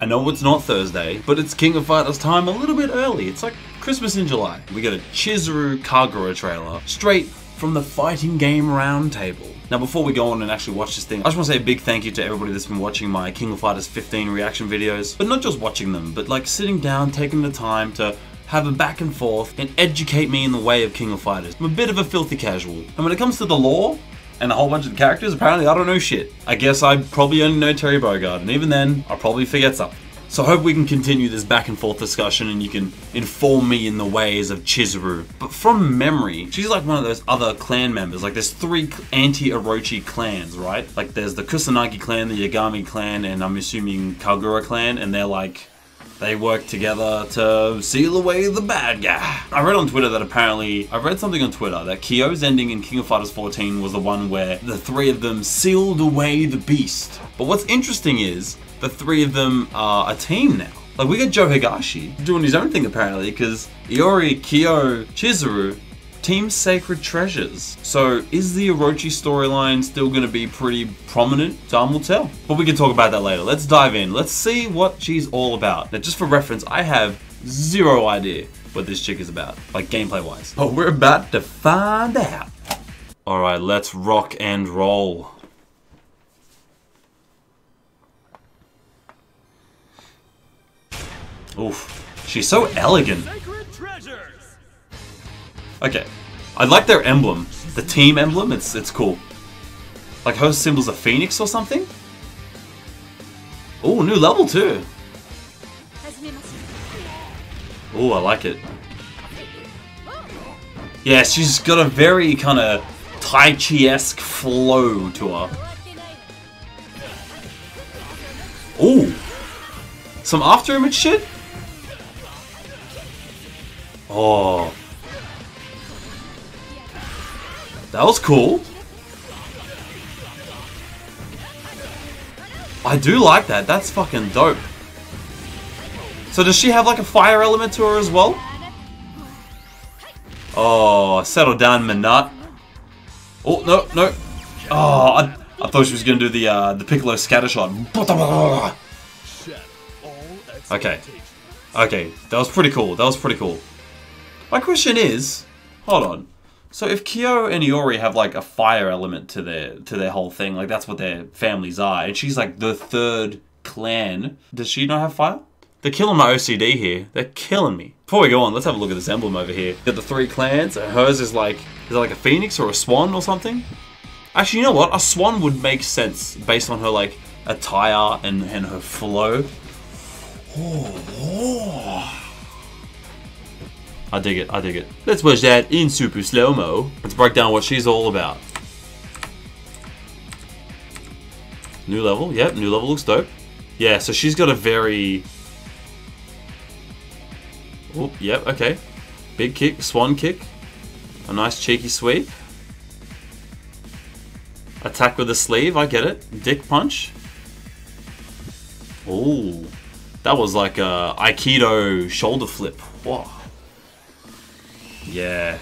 I know it's not Thursday, but it's King of Fighters time a little bit early. It's like Christmas in July. We get a Chizuru Kagura trailer straight from the Fighting Game Roundtable. Now before we go on and actually watch this thing, I just want to say a big thank you to everybody that's been watching my King of Fighters 15 reaction videos. But not just watching them, but like sitting down, taking the time to have a back and forth and educate me in the way of King of Fighters. I'm a bit of a filthy casual. And when it comes to the lore, and a whole bunch of characters, apparently I don't know shit. I guess I probably only know Terry Bogard, and even then, I'll probably forget something. So I hope we can continue this back and forth discussion and you can inform me in the ways of Chizuru. But from memory, she's like one of those other clan members. Like there's three anti-Orochi clans, right? Like there's the Kusanagi clan, the Yagami clan, and I'm assuming Kagura clan, and they're like they work together to seal away the bad guy. I read on Twitter that apparently, I read something on Twitter that Kyo's ending in King of Fighters 14 was the one where the three of them sealed away the beast. But what's interesting is, the three of them are a team now. Like we got Joe Higashi doing his own thing apparently, because Iori, Kyo, Chizuru Team Sacred Treasures. So is the Orochi storyline still going to be pretty prominent? Time will tell. But we can talk about that later. Let's dive in. Let's see what she's all about. Now just for reference, I have zero idea what this chick is about, like gameplay wise. But we're about to find out. Alright, let's rock and roll. Oof. She's so elegant. Okay. I like their emblem. The team emblem, it's it's cool. Like her symbol's a phoenix or something? Oh, new level too. Oh, I like it. Yeah, she's got a very kind of Tai Chi-esque flow to her. Oh! Some after image shit? Oh. That was cool. I do like that. That's fucking dope. So does she have like a fire element to her as well? Oh, settle down, Menat. Oh, no, no. Oh, I, I thought she was going to do the uh, the Piccolo scatter shot. Okay. Okay, that was pretty cool. That was pretty cool. My question is, hold on. So if Kyo and Iori have like a fire element to their to their whole thing, like that's what their families are, and she's like the third clan, does she not have fire? They're killing my OCD here. They're killing me. Before we go on, let's have a look at this emblem over here. Got the three clans. And hers is like, is it like a phoenix or a swan or something? Actually, you know what? A swan would make sense based on her like attire and, and her flow. Oh, oh. I dig it, I dig it. Let's watch that in super slow-mo. Let's break down what she's all about. New level, yep, new level looks dope. Yeah, so she's got a very... Oh, yep, okay. Big kick, swan kick. A nice cheeky sweep. Attack with the sleeve, I get it. Dick punch. Oh, that was like a Aikido shoulder flip. Whoa. Yeah.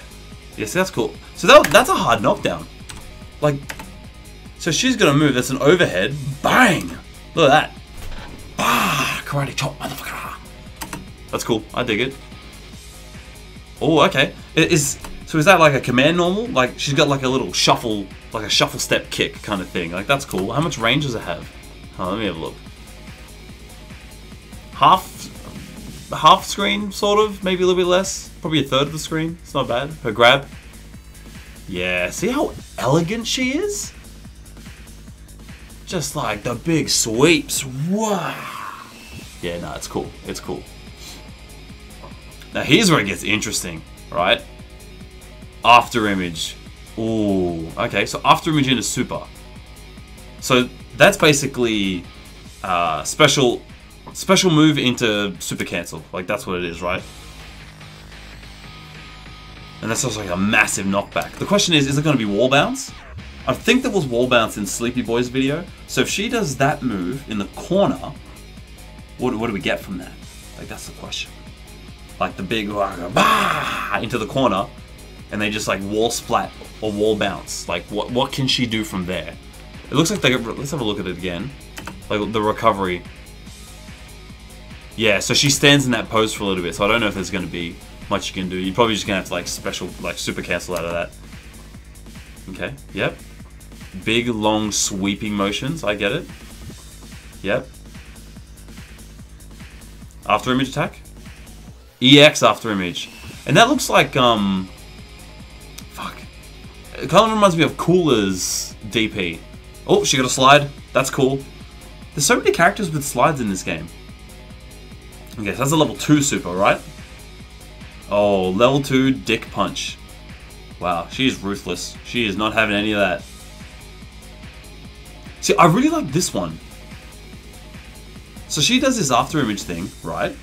Yes, that's cool. So that, that's a hard knockdown. Like, so she's gonna move. That's an overhead. Bang! Look at that. Bah! Karate chop, motherfucker. That's cool. I dig it. Oh, okay. Is so is that like a command normal? Like she's got like a little shuffle, like a shuffle step kick kind of thing. Like that's cool. How much range does it have? Oh, let me have a look. Half half screen, sort of, maybe a little bit less. Probably a third of the screen. It's not bad. Her grab. Yeah, see how elegant she is? Just like the big sweeps. Wow. Yeah, no, it's cool. It's cool. Now here's where it gets interesting, right? After image. Ooh, okay, so after image into super. So that's basically uh, special Special move into super cancel. Like, that's what it is, right? And that's also like a massive knockback. The question is, is it going to be wall bounce? I think there was wall bounce in Sleepy Boy's video. So if she does that move in the corner, what, what do we get from that? Like, that's the question. Like the big bah, into the corner, and they just like wall splat or wall bounce. Like, what, what can she do from there? It looks like they, let's have a look at it again. Like the recovery Yeah, so she stands in that pose for a little bit, so I don't know if there's going to be much you can do. You're probably just to have to like special, like super cancel out of that. Okay, yep. Big, long, sweeping motions, I get it. Yep. After image attack? EX after image. And that looks like, um... Fuck. It kind of reminds me of Kula's DP. Oh, she got a slide. That's cool. There's so many characters with slides in this game. Okay, so that's a level 2 super, right? Oh, level 2 Dick Punch. Wow, she is ruthless. She is not having any of that. See, I really like this one. So she does this after image thing, right?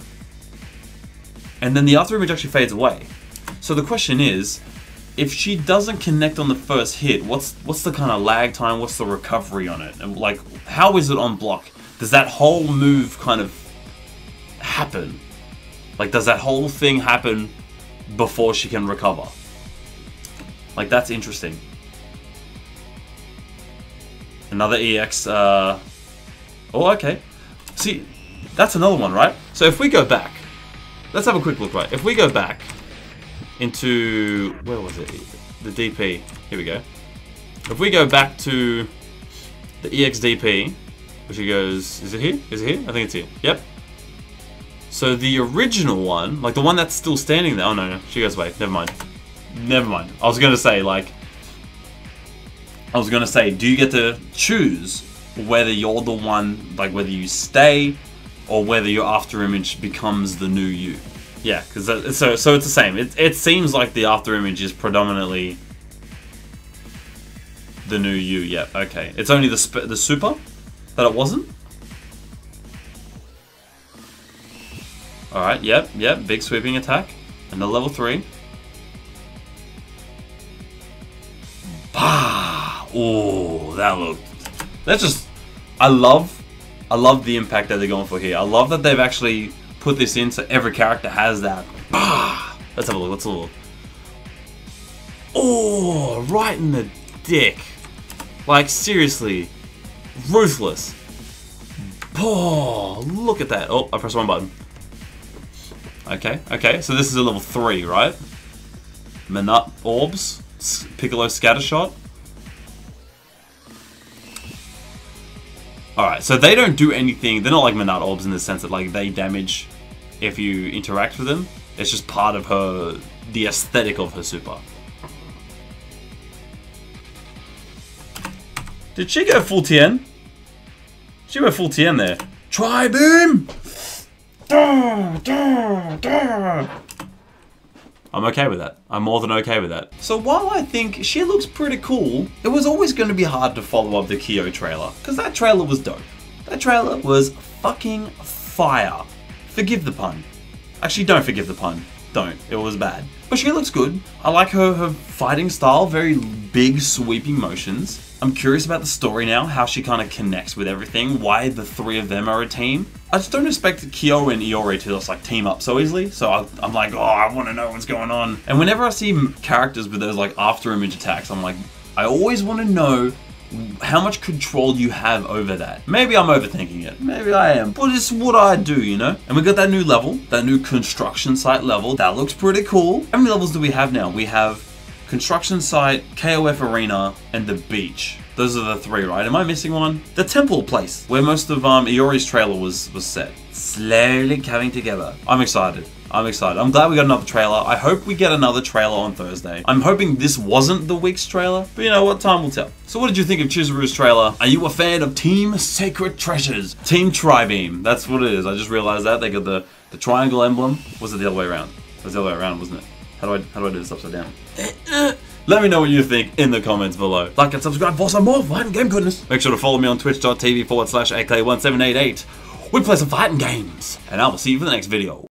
And then the after image actually fades away. So the question is, if she doesn't connect on the first hit, what's what's the kind of lag time? What's the recovery on it? And like, how is it on block? Does that whole move kind of happen? Like, does that whole thing happen before she can recover? Like, that's interesting. Another EX. Uh... Oh, okay. See, that's another one, right? So if we go back, let's have a quick look, right? If we go back into, where was it? The DP. Here we go. If we go back to the EXDP, which he goes, is it here? Is it here? I think it's here. Yep. So the original one, like the one that's still standing there. Oh no, no, she goes away. Never mind. Never mind. I was gonna say like, I was gonna say, do you get to choose whether you're the one, like whether you stay, or whether your after image becomes the new you? Yeah, because so so it's the same. It it seems like the after image is predominantly the new you. Yeah, okay. It's only the the super that it wasn't. Alright, yep, yep, big sweeping attack. And the level 3. Bah! Oh, that looked... That's just... I love... I love the impact that they're going for here. I love that they've actually put this in so every character has that. Bah! Let's have a look, let's have a look. Oh, right in the dick. Like, seriously. Ruthless. Oh, look at that. Oh, I pressed one button. Okay, okay, so this is a level 3, right? Menat Orbs, Piccolo Scattershot. Alright, so they don't do anything, they're not like Menat Orbs in the sense that like they damage if you interact with them. It's just part of her, the aesthetic of her super. Did she go full Tien? She went full Tien there. Tribeam! I'm okay with that. I'm more than okay with that. So while I think she looks pretty cool, it was always going to be hard to follow up the Kyo trailer. Because that trailer was dope. That trailer was fucking fire. Forgive the pun. Actually, don't forgive the pun. Don't. It was bad. But she looks good. I like her, her fighting style. Very big, sweeping motions. I'm curious about the story now, how she kind of connects with everything, why the three of them are a team. I just don't expect Kyo and Iori to just like team up so easily, so I, am like, oh, I want to know what's going on. And whenever I see characters with those like after image attacks, I'm like, I always want to know how much control do you have over that. Maybe I'm overthinking it. Maybe I am. But it's what I do, you know? And we got that new level, that new construction site level. That looks pretty cool. How many levels do we have now? We have construction site, KOF arena, and the beach. Those are the three, right? Am I missing one? The temple place, where most of um, Iori's trailer was, was set. Slowly coming together. I'm excited. I'm excited. I'm glad we got another trailer. I hope we get another trailer on Thursday. I'm hoping this wasn't the week's trailer, but you know what? Time will tell. So what did you think of Chizuru's trailer? Are you a fan of Team Sacred Treasures? Team Tribeam. That's what it is. I just realized that. They got the, the triangle emblem. Was it the other way around? It was the other way around, wasn't it? How do I, how do I do this upside down? Let me know what you think in the comments below. Like and subscribe for some more fighting game goodness. Make sure to follow me on twitch.tv forward slash aClay1788. We play some fighting games. And I will see you for the next video.